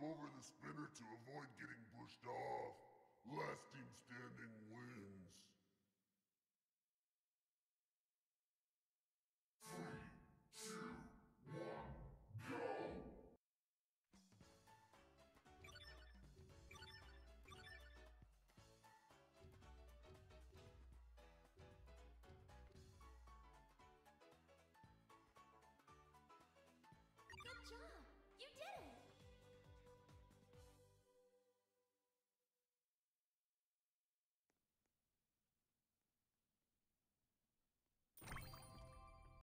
Over the spinner to avoid getting